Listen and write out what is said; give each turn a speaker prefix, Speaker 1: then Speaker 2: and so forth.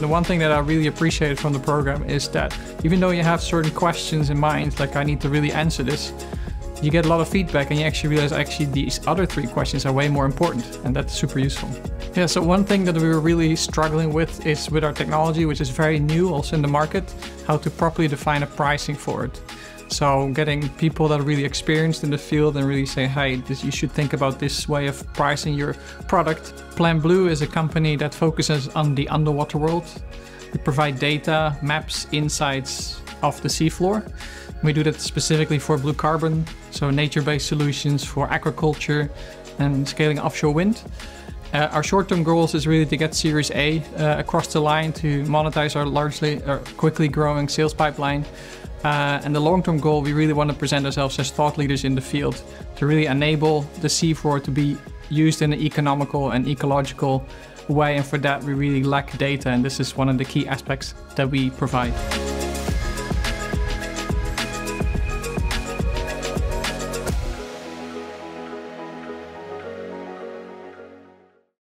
Speaker 1: The one thing that I really appreciated from the program is that even though you have certain questions in mind, like I need to really answer this, you get a lot of feedback and you actually realize actually these other three questions are way more important and that's super useful. Yeah, so one thing that we were really struggling with is with our technology, which is very new also in the market, how to properly define a pricing for it. So getting people that are really experienced in the field and really say, hey, this, you should think about this way of pricing your product. PlanBlue is a company that focuses on the underwater world. We provide data, maps, insights of the seafloor. We do that specifically for blue carbon, so nature-based solutions for aquaculture and scaling offshore wind. Uh, our short-term goals is really to get Series A uh, across the line to monetize our largely, or quickly growing sales pipeline. Uh, and the long-term goal, we really want to present ourselves as thought leaders in the field to really enable the seafloor to be used in an economical and ecological way. And for that, we really lack data, and this is one of the key aspects that we provide.